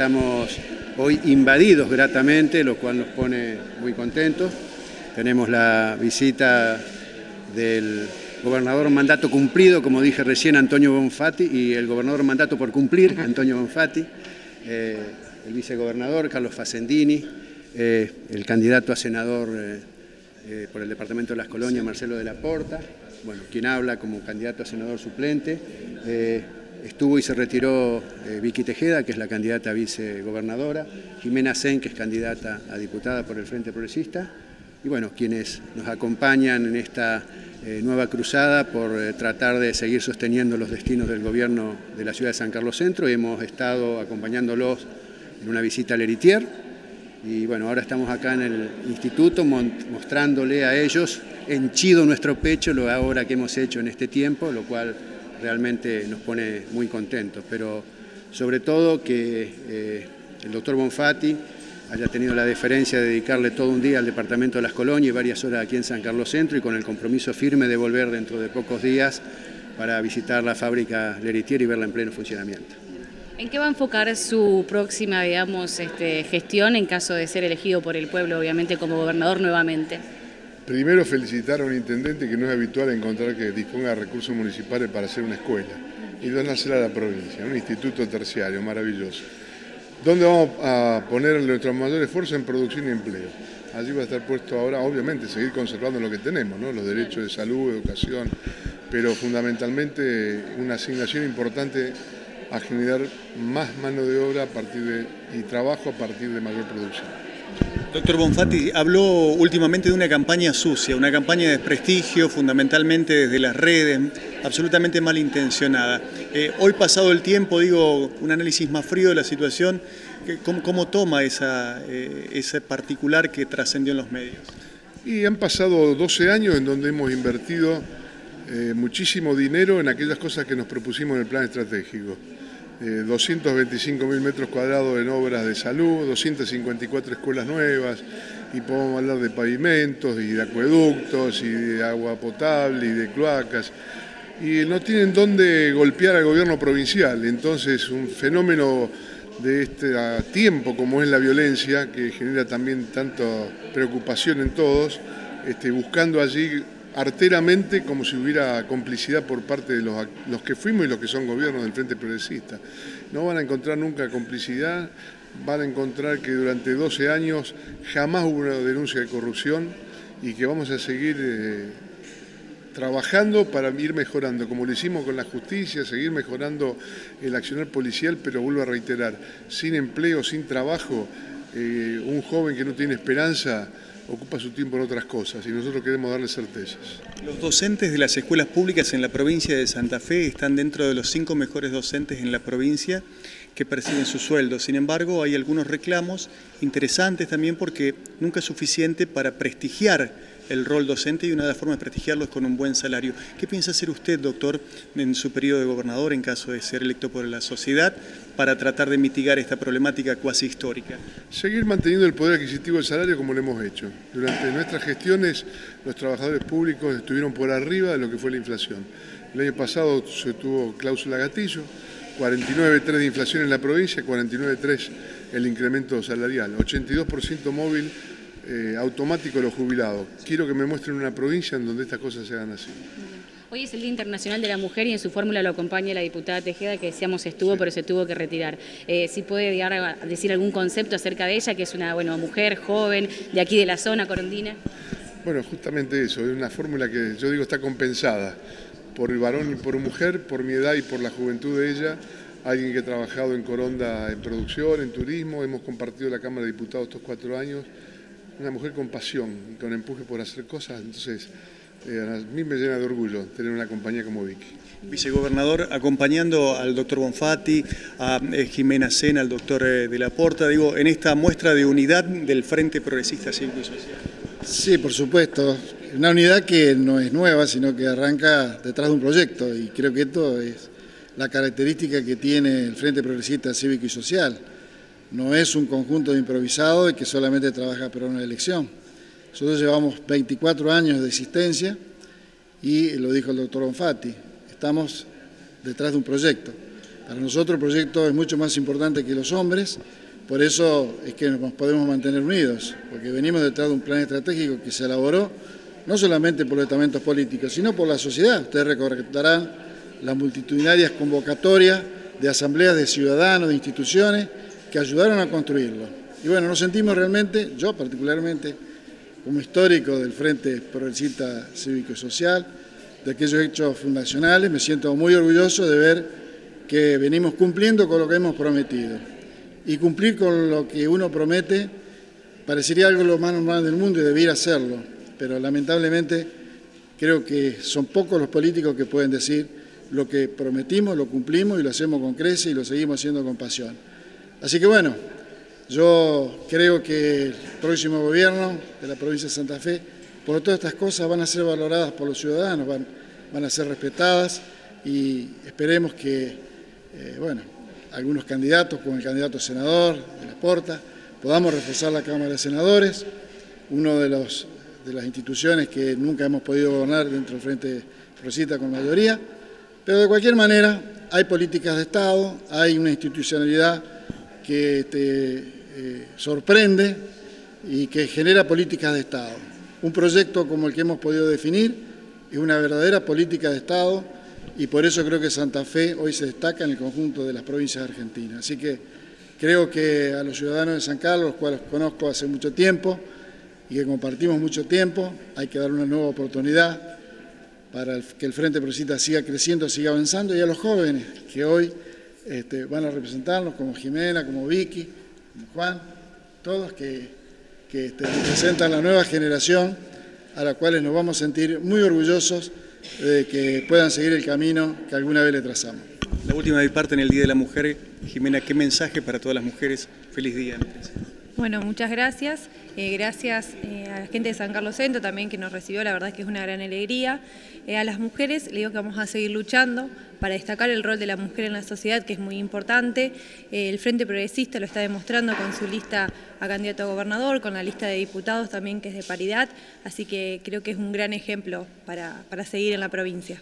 estamos hoy invadidos gratamente, lo cual nos pone muy contentos. Tenemos la visita del gobernador mandato cumplido, como dije recién, Antonio Bonfatti, y el gobernador mandato por cumplir, Antonio Bonfatti, eh, el vicegobernador Carlos Facendini, eh, el candidato a senador eh, por el Departamento de las Colonias, Marcelo de la Porta, bueno, quien habla como candidato a senador suplente. Estuvo y se retiró Vicky Tejeda, que es la candidata a vicegobernadora, Jimena Sen, que es candidata a diputada por el Frente Progresista, y bueno, quienes nos acompañan en esta eh, nueva cruzada por eh, tratar de seguir sosteniendo los destinos del gobierno de la ciudad de San Carlos Centro. Hemos estado acompañándolos en una visita al Eritier y bueno, ahora estamos acá en el instituto mostrándole a ellos henchido nuestro pecho lo ahora que hemos hecho en este tiempo, lo cual realmente nos pone muy contentos, pero sobre todo que eh, el doctor Bonfatti haya tenido la deferencia de dedicarle todo un día al Departamento de las Colonias y varias horas aquí en San Carlos Centro y con el compromiso firme de volver dentro de pocos días para visitar la fábrica Leritier y verla en pleno funcionamiento. ¿En qué va a enfocar su próxima, digamos, este, gestión en caso de ser elegido por el pueblo, obviamente, como gobernador nuevamente? Primero felicitar a un intendente que no es habitual encontrar que disponga de recursos municipales para hacer una escuela y donársela a la provincia, un instituto terciario maravilloso. ¿Dónde vamos a poner nuestro mayor esfuerzo en producción y empleo? Allí va a estar puesto ahora, obviamente, seguir conservando lo que tenemos, los derechos de salud, educación, pero fundamentalmente una asignación importante a generar más mano de obra a partir de, y trabajo a partir de mayor producción. Doctor Bonfatti, habló últimamente de una campaña sucia, una campaña de desprestigio, fundamentalmente desde las redes, absolutamente malintencionada. Eh, hoy pasado el tiempo, digo, un análisis más frío de la situación, ¿cómo, toma esa, eh, ese particular que trascendió en los medios? Y han pasado 12 años en donde hemos invertido eh, muchísimo dinero en aquellas cosas que nos propusimos en el plan estratégico. 225 mil metros cuadrados en obras de salud, 254 escuelas nuevas, y podemos hablar de pavimentos y de acueductos y de agua potable y de cloacas. Y no tienen dónde golpear al gobierno provincial. Entonces, un fenómeno de este tiempo como es la violencia, que genera también tanta preocupación en todos, este, buscando allí arteramente como si hubiera complicidad por parte de los, los, que fuimos y los que son gobiernos del Frente Progresista. No van a encontrar nunca complicidad, van a encontrar que durante 12 años jamás hubo una denuncia de corrupción y que vamos a seguir eh, trabajando para ir mejorando, como lo hicimos con la justicia, seguir mejorando el accionar policial, pero vuelvo a reiterar, sin empleo, sin trabajo, eh, un joven que no tiene esperanza, ocupa su tiempo en otras cosas y nosotros queremos darle certezas. Los docentes de las escuelas públicas en la provincia de Santa Fe están dentro de los cinco mejores docentes en la provincia que perciben su sueldo. Sin embargo, hay algunos reclamos interesantes también porque nunca es suficiente para prestigiar el rol docente y una de las formas de prestigiarlo es con un buen salario. ¿Qué piensa hacer usted, doctor, en su periodo de gobernador en caso de ser electo por la sociedad para tratar de mitigar esta problemática cuasi histórica? Seguir manteniendo el poder adquisitivo del salario como lo hemos hecho. Durante nuestras gestiones los trabajadores públicos estuvieron por arriba de lo que fue la inflación. El año pasado se tuvo cláusula gatillo, 49,3 de inflación en la provincia, 49,3 el incremento salarial, 82% móvil eh, automático de los jubilados. Quiero que me muestren una provincia en donde estas cosas se hagan así. Hoy es el Día Internacional de la Mujer y en su fórmula lo acompaña la diputada Tejeda, que decíamos estuvo, pero se tuvo que retirar. Eh, si puede llegar a decir algún concepto acerca de ella, que es una bueno, mujer joven de aquí de la zona corondina. Bueno, justamente eso, es una fórmula que yo digo está compensada por el varón y por mujer, por mi edad y por la juventud de ella. Alguien que ha trabajado en Coronda en producción, en turismo, hemos compartido la Cámara de Diputados estos cuatro años una mujer con pasión y con empuje por hacer cosas, entonces eh, a mí me llena de orgullo tener una compañía como Vicky. Vicegobernador, acompañando al doctor Bonfatti, a eh, Jimena Sena, al doctor eh, de la Porta, digo, en esta muestra de unidad del Frente Progresista Cívico y Social. Sí, por supuesto. Una unidad que no es nueva, sino que arranca detrás de un proyecto y creo que esto es la característica que tiene el Frente Progresista Cívico y Social no es un conjunto de improvisado y que solamente trabaja para una elección. Nosotros llevamos 24 años de existencia y lo dijo el doctor Bonfatti, estamos detrás de un proyecto. Para nosotros el proyecto es mucho más importante que los hombres, por eso es que nos podemos mantener unidos, porque venimos detrás de un plan estratégico que se elaboró no solamente por los estamentos políticos, sino por la sociedad. Ustedes recordarán las multitudinarias convocatorias de asambleas de ciudadanos, de instituciones, que ayudaron a construirlo. Y bueno, nos sentimos realmente, yo particularmente, como histórico del Frente Progresista Cívico y Social, de aquellos hechos fundacionales, me siento muy orgulloso de ver que venimos cumpliendo con lo que hemos prometido. Y cumplir con lo que uno promete parecería algo lo más normal del mundo y debiera hacerlo, pero lamentablemente creo que son pocos los políticos que pueden decir lo que prometimos, lo cumplimos y lo hacemos con crece y lo seguimos haciendo con pasión. Así que bueno, yo creo que el próximo gobierno de la provincia de Santa Fe, por todas estas cosas van a ser valoradas por los ciudadanos, van, a ser respetadas y esperemos que, eh, bueno, algunos candidatos, como el candidato senador de la Porta, podamos reforzar la Cámara de Senadores, uno de, de las instituciones que nunca hemos podido gobernar dentro del Frente Rosita con mayoría, pero de cualquier manera hay políticas de Estado, hay una institucionalidad que te eh, sorprende y que genera políticas de Estado. Un proyecto como el que hemos podido definir es una verdadera política de Estado y por eso creo que Santa Fe hoy se destaca en el conjunto de las provincias argentinas. Así que creo que a los ciudadanos de San Carlos, los cuales conozco hace mucho tiempo y que compartimos mucho tiempo, hay que dar una nueva oportunidad para que el Frente Progresista siga creciendo, siga avanzando, y a los jóvenes que hoy este, van a representarnos, como Jimena, como Vicky, Juan, todos que, que este, representan la nueva generación a la cual nos vamos a sentir muy orgullosos de que puedan seguir el camino que alguna vez le trazamos. La última de parte en el Día de la Mujer, Jimena, ¿qué mensaje para todas las mujeres? Feliz día. Bueno, muchas gracias. Eh, gracias eh, a la gente de San Carlos Centro también que nos recibió, la verdad es que es una gran alegría. Eh, a las mujeres le digo que vamos a seguir luchando para destacar el rol de la mujer en la sociedad, que es muy importante. el Frente Progresista lo está demostrando con su lista a candidato a gobernador, con la lista de diputados también que es de paridad, así que creo que es un gran ejemplo para, para seguir en la provincia.